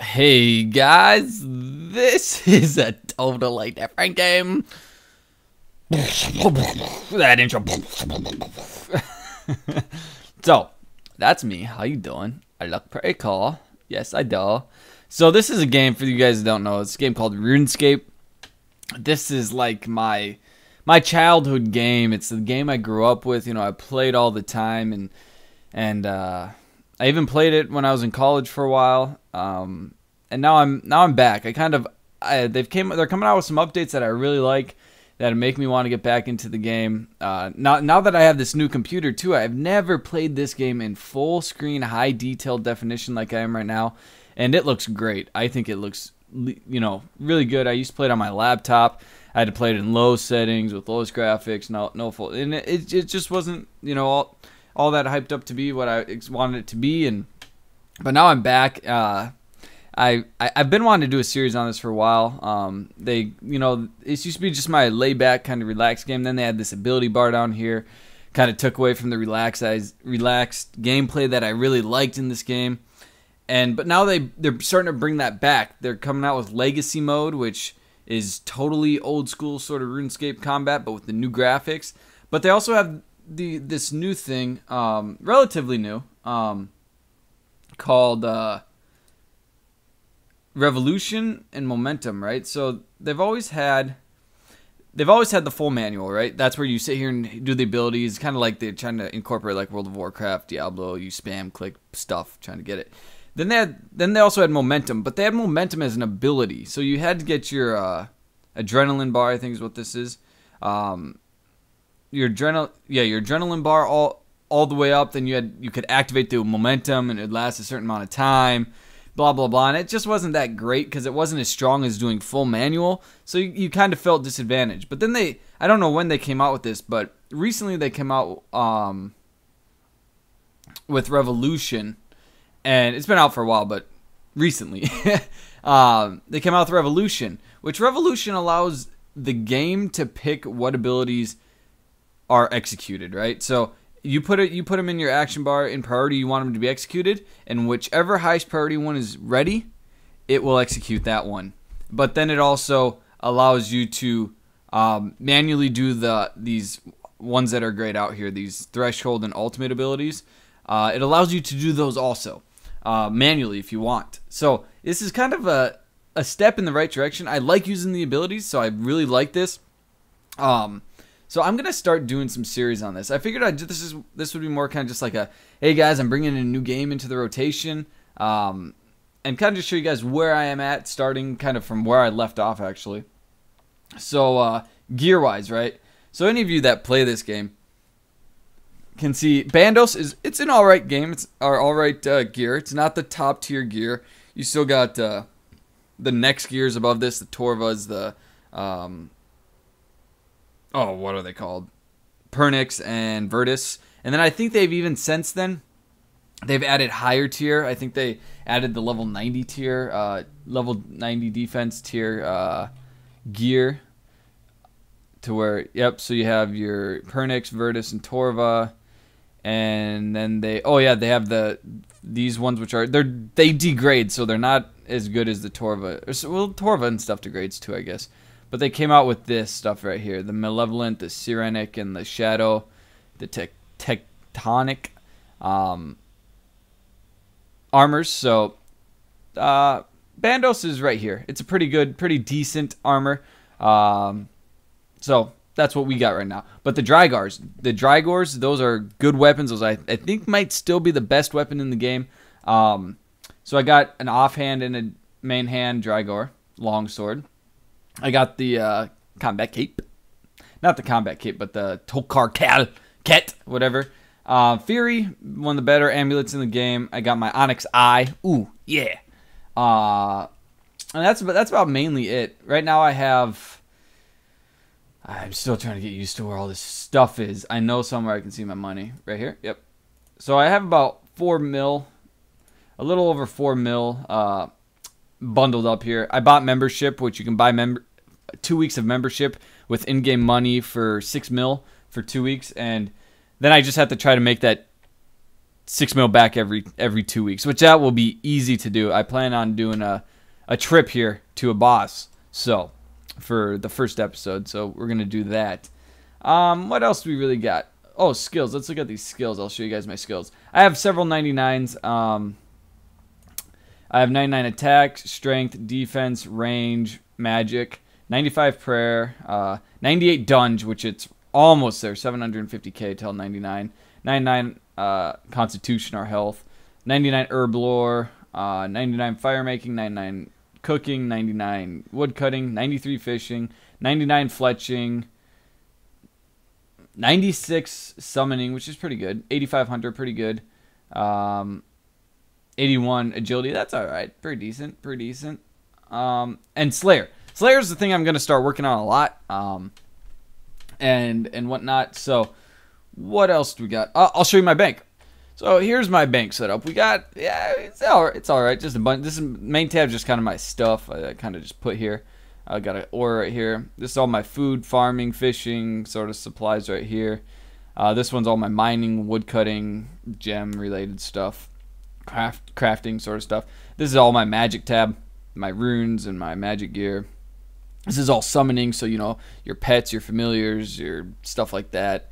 Hey guys, this is a totally different game. that intro. so, that's me. How you doing? I look pretty cool. Yes, I do. So this is a game for you guys who don't know. It's a game called RuneScape. This is like my my childhood game. It's the game I grew up with. You know, I played all the time, and and uh, I even played it when I was in college for a while. Um, and now I'm now I'm back. I kind of I, they've came they're coming out with some updates that I really like that make me want to get back into the game. Uh, now now that I have this new computer too, I've never played this game in full screen, high detail definition like I am right now, and it looks great. I think it looks you know really good. I used to play it on my laptop. I had to play it in low settings with lowest graphics, no no full, and it it just wasn't you know all all that hyped up to be what I wanted it to be, and but now I'm back. Uh, I, I have been wanting to do a series on this for a while. Um, they you know it used to be just my layback kind of relaxed game. Then they had this ability bar down here, kind of took away from the relaxed relaxed gameplay that I really liked in this game. And but now they they're starting to bring that back. They're coming out with legacy mode, which is totally old school sort of RuneScape combat, but with the new graphics. But they also have the this new thing, um, relatively new, um, called. Uh, revolution and momentum, right? So they've always had they've always had the full manual, right? That's where you sit here and do the abilities, kind of like they're trying to incorporate like World of Warcraft, Diablo. You spam click stuff trying to get it. Then they had then they also had momentum, but they had momentum as an ability. So you had to get your uh, adrenaline bar. I think is what this is. Um, your adrenal yeah your adrenaline bar all all the way up. Then you had you could activate the momentum, and it lasts a certain amount of time blah blah blah. And it just wasn't that great because it wasn't as strong as doing full manual. So you, you kind of felt disadvantaged. But then they i don't know when they came out with this but recently they came out um, with revolution. And it's been out for a while but recently. Um, they came out with revolution which revolution allows the game to pick what abilities are executed right? So you put it you put them in your action bar in priority you want them to be executed and whichever highest priority one is ready it will execute that one. But then it also allows you to um, manually do the these ones that are grayed out here these threshold and ultimate abilities. Uh, it allows you to do those also uh, manually if you want. So this is kind of a, a step in the right direction. I like using the abilities so i really like this. Um, so I'm gonna start doing some series on this. I figured I'd this is this would be more kind of just like a hey guys, I'm bringing a new game into the rotation, um, and kind of just show you guys where I am at, starting kind of from where I left off actually. So uh, gear wise, right? So any of you that play this game can see Bandos is it's an all right game. It's our all right uh, gear. It's not the top tier gear. You still got uh, the next gears above this, the Torvas, the um, oh, what are they called? Pernix and Virtus. And then I think they've even since then they've added higher tier. I think they added the level 90 tier, uh, level 90 defense tier uh, gear to where yep. So you have your Pernix, Virtus, and Torva, and then they oh yeah they have the these ones which are they're they degrade so they're not as good as the Torva. Well, Torva and stuff degrades too, I guess. But they came out with this stuff right here: the Malevolent, the Sirenic, and the Shadow, the te- Tectonic um, armors. So uh, Bandos is right here. It's a pretty good, pretty decent armor. Um, so that's what we got right now. But the Drygars, the Drygores, those are good weapons. Those I, I think might still be the best weapon in the game. Um, so I got an offhand and a main hand Drygore longsword. I got the uh, combat cape, not the combat cape, but the Tokar Cal Ket, whatever. Uh, Fury, one of the better amulets in the game. I got my Onyx Eye. Ooh, yeah. Uh, and that's that's about mainly it. Right now, I have. I'm still trying to get used to where all this stuff is. I know somewhere I can see my money. Right here. Yep. So I have about four mil, a little over four mil, uh, bundled up here. I bought membership, which you can buy member two weeks of membership with in-game money for six mil for two weeks, and then I just have to try to make that six mil back every every two weeks, which that will be easy to do. I plan on doing a a trip here to a boss, so for the first episode. So we're gonna do that. Um, what else do we really got? Oh, skills. Let's look at these skills. I'll show you guys my skills. I have several 99s. Um, I have 99 attack, strength, defense, range, magic, 95 prayer, uh, 98 dunge, which it's almost there, 750k till 99. 99 uh, constitution or health, 99 herb lore, uh, 99 fire making, 99 cooking, 99 wood cutting, 93 fishing, 99 fletching, 96 summoning, which is pretty good. 85 hunter, pretty good. Um, 81 agility, that's all right. Pretty decent, pretty decent. Um, and Slayer. Slayer's the thing I'm going to start working on a lot. Um, and and whatnot. So, what else do we got? Uh, I'll show you my bank. So here's my bank setup. We got yeah, it's all right. It's all right. Just a bunch. This is main tab, just kind of my stuff. I, I kind of just put here. I got an ore right here. This is all my food, farming, fishing, sort of supplies right here. Uh, this one's all my mining, wood cutting, gem related stuff, craft crafting sort of stuff. This is all my magic tab, my runes and my magic gear. This is all summoning, so you know your pets, your familiars, your stuff like that.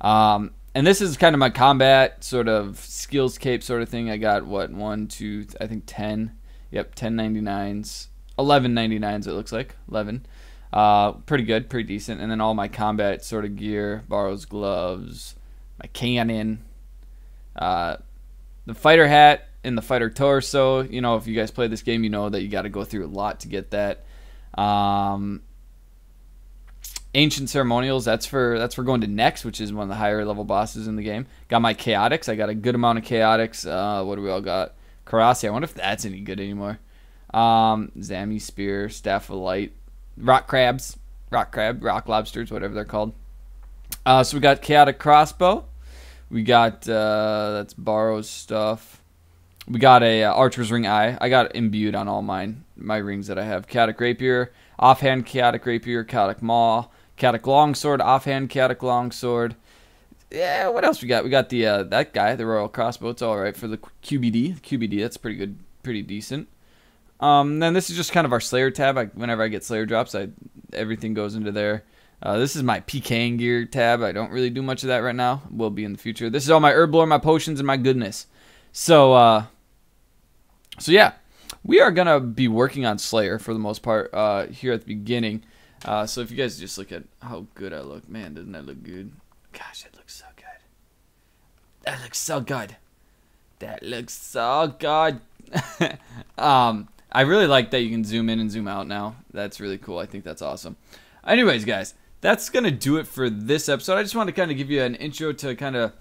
Um, and this is kind of my combat sort of skills cape sort of thing. I got what one, two, I think ten. Yep, ten ninety nines, eleven ninety nines. It looks like eleven. Uh, pretty good, pretty decent. And then all my combat sort of gear, Barrow's gloves, my cannon, uh, the fighter hat, and the fighter torso. You know, if you guys play this game, you know that you got to go through a lot to get that. Um, ancient ceremonials. That's for that's for going to Nex, which is one of the higher level bosses in the game. Got my chaotics. I got a good amount of chaotics. Uh, what do we all got? Korasi. I wonder if that's any good anymore. Um, Zami spear, staff of light, rock crabs, rock crab, rock lobsters, whatever they're called. Uh, so we got chaotic crossbow. We got uh, that's Barrow's stuff. We got a uh, archer's ring eye. I got imbued on all mine, my rings that I have. Chaotic rapier, offhand chaotic rapier, chaotic maul, chaotic longsword, offhand chaotic longsword. Yeah, what else we got? We got the uh, that guy, the royal crossbow. It's all right for the QBD. QBD, that's pretty good, pretty decent. Um, then this is just kind of our Slayer tab. I, whenever I get Slayer drops, I everything goes into there. Uh, this is my PKing gear tab. I don't really do much of that right now. Will be in the future. This is all my herb lore, my potions, and my goodness. So, uh, so yeah, we are gonna be working on Slayer for the most part uh, here at the beginning. Uh, so if you guys just look at how good I look, man, doesn't that look good? Gosh, it looks so good. That looks so good. That looks so good. um, I really like that you can zoom in and zoom out now. That's really cool. I think that's awesome. Anyways, guys, that's gonna do it for this episode. I just wanted to kind of give you an intro to kind of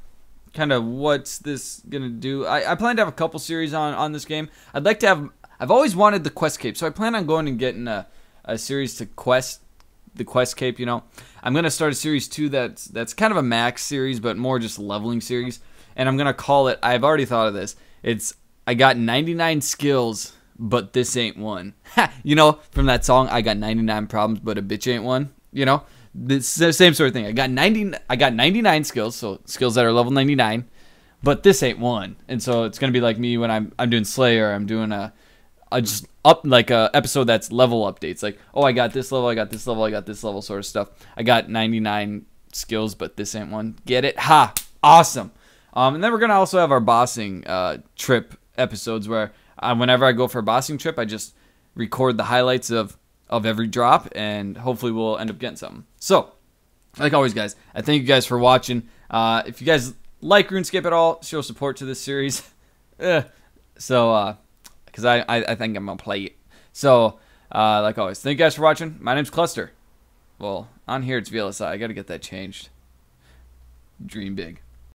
kind of what's this gonna do. I, I plan to have a couple series on on this game. I'd like to have. I've always wanted the quest cape, so I plan on going and getting a, a series to quest the quest cape. You know, I'm gonna start a series two that's that's kind of a max series, but more just leveling series, and I'm gonna call it. I've already thought of this. It's I got 99 skills, but this ain't one. you know, from that song, I got 99 problems, but a bitch ain't one. You know, the same sort of thing. I got 90. I got 99 skills, so skills that are level 99, but this ain't one. And so it's gonna be like me when I'm I'm doing Slayer. I'm doing a I just up like a episode that's level updates. Like, oh, I got this level, I got this level, I got this level, sort of stuff. I got 99 skills, but this ain't one. Get it? Ha! Awesome. Um, and then we're gonna also have our bossing uh, trip episodes where uh, whenever I go for a bossing trip, I just record the highlights of of every drop, and hopefully we'll end up getting something. So, like always, guys, I thank you guys for watching. Uh, if you guys like RuneScape at all, show support to this series. Eh. so, uh, because I, I, I think I'm gonna play it. So, uh, like always, thank you guys for watching. My name's Cluster. Well, on here it's VLSI. I gotta get that changed. Dream big.